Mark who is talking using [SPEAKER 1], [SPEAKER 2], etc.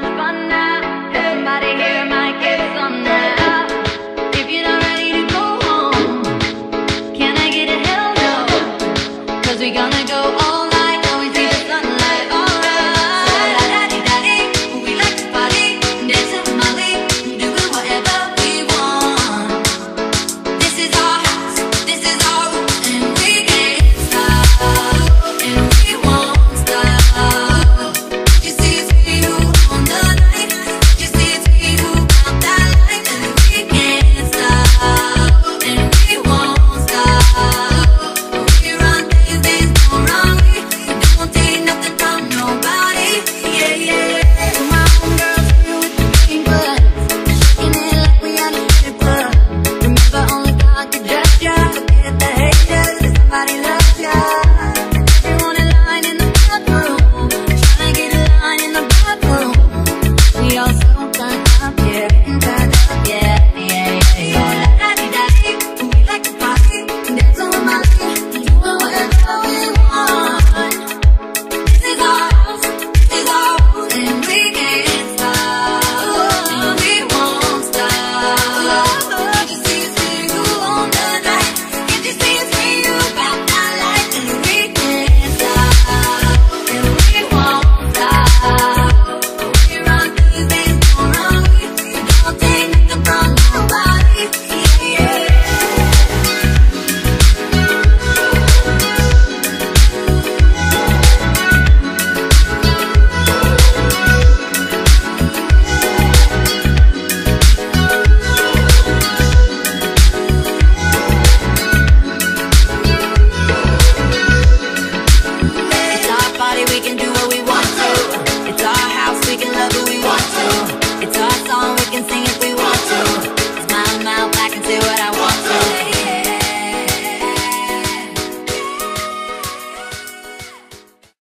[SPEAKER 1] much fun